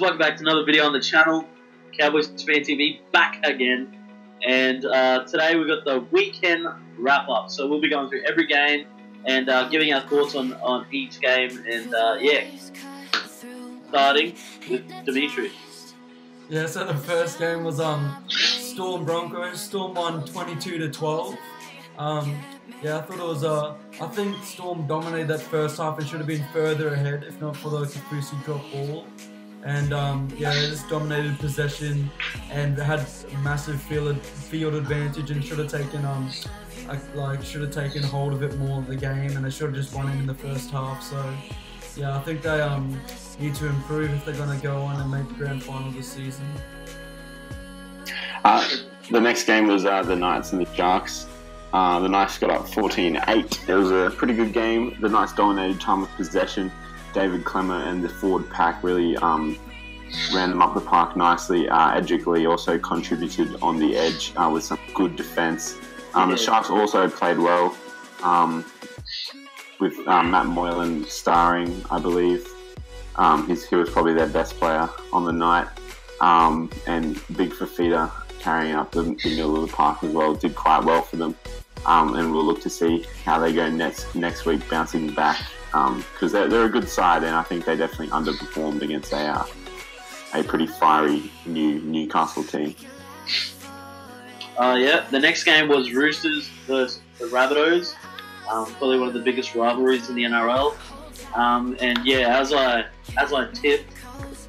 welcome back to another video on the channel. Cowboys Fan TV back again. And uh, today we've got the weekend wrap up. So we'll be going through every game and uh, giving our thoughts on, on each game. And uh, yeah, starting with Dimitri. Yeah, so the first game was um Storm Broncos. Storm won 22 to 12. Um, yeah, I thought it was uh I think Storm dominated that first half and should have been further ahead if not for the Kafusi drop ball. And um, yeah, they just dominated possession and had massive field field advantage and should have taken um like, should have taken hold of it more of the game and they should have just won it in the first half. So yeah, I think they um need to improve if they're gonna go on and make the grand final this season. Uh, the next game was uh, the Knights and the Sharks. Uh, the Knights got up 14-8. It was a pretty good game. The Knights dominated time of possession. David Klemmer and the forward pack really um, ran them up the park nicely. Uh, Edgerly also contributed on the edge uh, with some good defence. Um, the Sharks also played well um, with um, Matt Moylan starring, I believe. Um, he's, he was probably their best player on the night. Um, and Big Fifita carrying up the, the middle of the park as well did quite well for them. Um, and we'll look to see how they go next next week, bouncing back because they're, they're a good side, and I think they definitely underperformed against a uh, a pretty fiery new Newcastle team. Uh, yeah, the next game was Roosters versus the Rabbitohs. Um, probably one of the biggest rivalries in the NRL. Um, and yeah, as I as I tipped,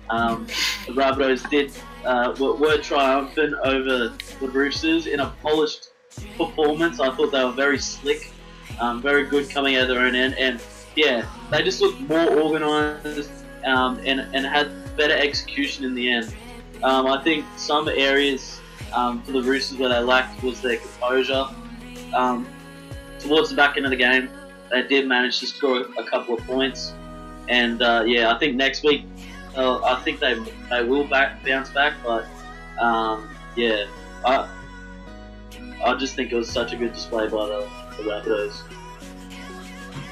um, the Rabbitohs did uh, were, were triumphant over the Roosters in a polished performance. I thought they were very slick, um, very good coming out of their own end, and yeah, they just looked more organised um, and and had better execution in the end. Um, I think some areas um, for the Roosters where they lacked was their composure. Um, towards the back end of the game, they did manage to score a couple of points, and uh, yeah, I think next week, uh, I think they they will back bounce back, but um, yeah, I I just think it was such a good display by the, the Rabbitohs.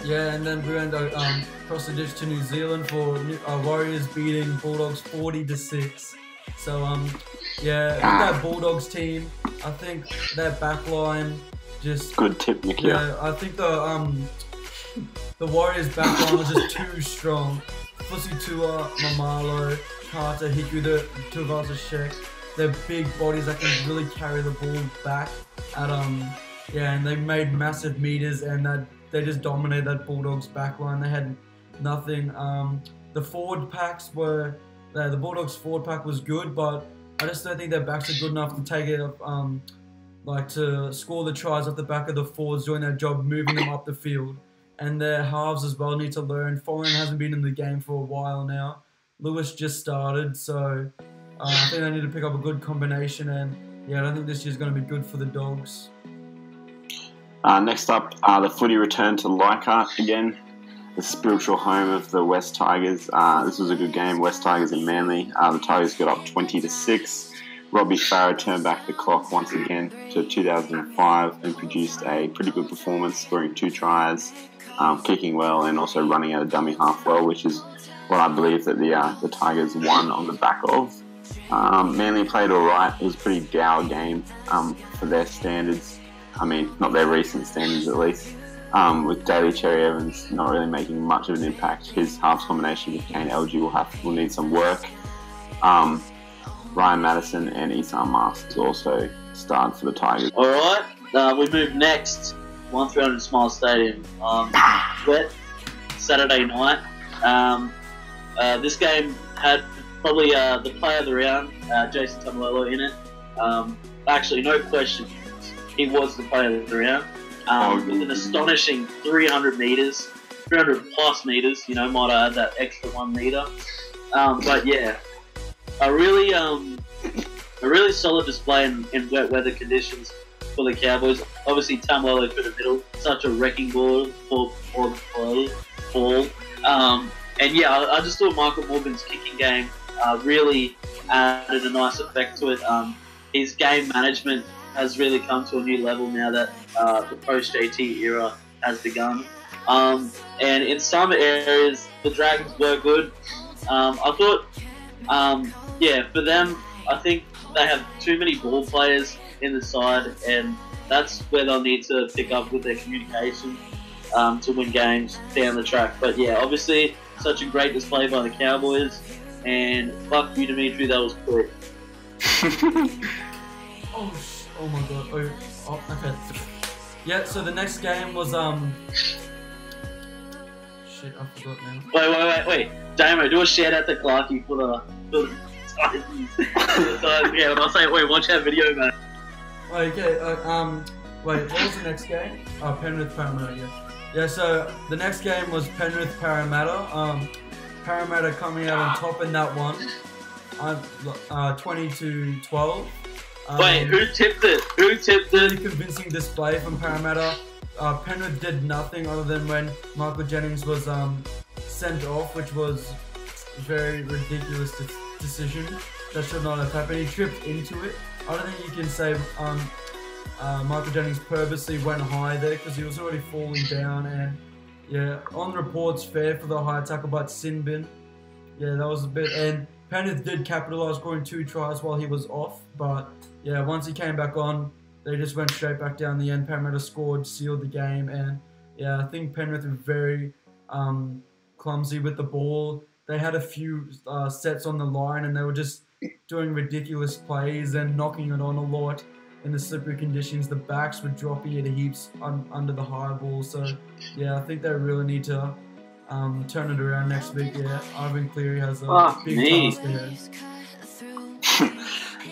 Yeah, and then we went uh, um, across the ditch to New Zealand for New- uh, Warriors beating Bulldogs 40 to 6. So, um, yeah, with that Bulldogs team, I think their back line just. Good tip. Yeah, I think the um the Warriors back line was just too strong. Fusi Tua, Maumalo, Kata, Hiku, the Tuivasa-Sheck. They're big bodies that can really carry the ball back at um yeah, and they made massive meters and that they just dominated that Bulldogs back line. They had nothing. Um the forward packs were uh, the Bulldogs forward pack was good, but I just don't think their backs are good enough to take it up um like to score the tries off the back of the forwards doing their job, moving them up the field. And their halves as well need to learn. Foran hasn't been in the game for a while now. Lewis just started, so uh, I think they need to pick up a good combination. And yeah, I don't think this year's going to be good for the Dogs. Uh, next up, uh, the footy returned to Leichhardt again, the spiritual home of the West Tigers. Uh, this was a good game. West Tigers and Manly. Uh, the Tigers got up 20 to six. Robbie Farah turned back the clock once again to 2005 and produced a pretty good performance, scoring two tries, um, kicking well, and also running out of dummy half well, which is what I believe that the uh, the Tigers won on the back of. Um, Manly played all right. It was a pretty dour game um, for their standards. I mean, not their recent standards at least. Um, with Daly Cherry Evans not really making much of an impact, his halves combination with Kane Elgey will have will need some work. Um, Ryan Matterson and Esan Marsters also starred for the Tigers. All right, uh, we move next. One three hundred Smile Stadium. Um, wet Saturday night. Um, uh, this game had probably uh, the player of the round, uh, Jason Taumalolo, in it. Um, actually, no question, he was the player of the round. um, Oh, with an astonishing 300 meters, 300 plus meters. You know, might I add that extra one meter. Um, but yeah, a really um, a really solid display in, in wet weather conditions for the Cowboys. Obviously, Taumalolo through the middle, such a wrecking ball for for for ball. Um, and yeah, I, I just thought Michael Morgan's kicking game uh, really added a nice effect to it. Um, his game management has really come to a new level now that uh, the post JT era has begun. Um, and in some areas, the Dragons were good. Um, I thought, um, yeah, for them, I think they have too many ball players in the side, and that's where they'll need to pick up with their communication um, to win games down the track. But yeah, obviously, such a great display by the Cowboys, and fuck you, Dimitri, that was quick. Oh, sh- oh my god. Oh, oh, okay. Yeah, so the next game was, um. Shit, I forgot now. Wait, wait, wait, wait. Damo, do a shout out to Clarky for the, for the Titans. For the Titans. yeah, and I'll say, wait, watch that video, man. Okay, uh, um, wait, what was the next game? Oh, Penrith Parramatta, yeah. Yeah, so the next game was Penrith Parramatta. Um, Parramatta coming out on top in that one, uh, uh 20 to 12. Um, Wait, who tipped it? Who tipped it? really convincing display from Parramatta. Uh, Penrith did nothing other than when Michael Jennings was um, sent off, which was a very ridiculous de- decision. That should not have happened. He tripped into it. I don't think you can say um, uh, Michael Jennings purposely went high there because he was already falling down. And yeah, on reports, fair for the high tackle, but sin bin. Yeah, that was a bit. And Penrith did capitalise, scoring two tries while he was off, but yeah, once he came back on, they just went straight back down the end. Parramatta scored, sealed the game, and yeah, I think Penrith were very um, clumsy with the ball. They had a few uh, sets on the line, and they were just doing ridiculous plays and knocking it on a lot in the slippery conditions. The backs were dropping at heaps un- under the high ball. So yeah, I think they really need to um, turn it around next week. Yeah, Ivan Cleary has a Fuck big me. task ahead.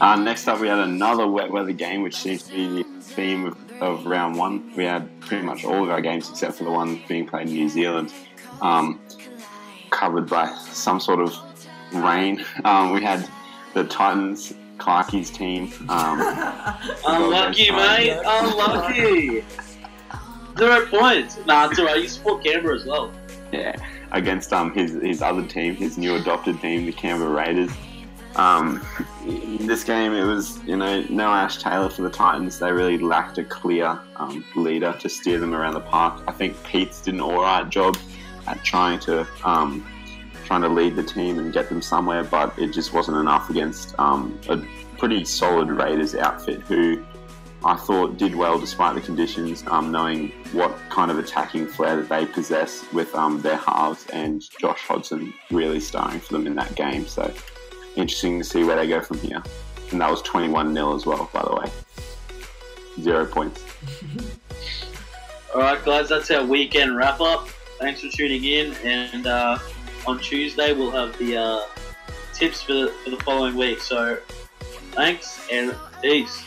Uh, next up, we had another wet weather game, which seems to be the theme of, of round one. We had pretty much all of our games, except for the one being played in New Zealand, um, covered by some sort of rain. Um, we had the Titans, Clarkie's team. Um, Unlucky, mate. Unlucky. Zero points. Nah, it's alright. You support Canberra as well. yeah, against um, his, his other team, his new adopted team, the Canberra Raiders. Um, in this game, it was, you know, no Ash Taylor for the Titans. They really lacked a clear um, leader to steer them around the park. I think Pete's did an alright job at trying to um, trying to lead the team and get them somewhere, but it just wasn't enough against um, a pretty solid Raiders outfit who I thought did well despite the conditions, um, knowing what kind of attacking flair that they possess with um, their halves and Josh Hodgson really starring for them in that game. So interesting to see where they go from here. And that was 21 0 as well, by the way. Zero points. Alright, guys, that's our weekend wrap up. Thanks for tuning in. And uh, on Tuesday, we'll have the uh, tips for the, for the following week. So thanks and peace.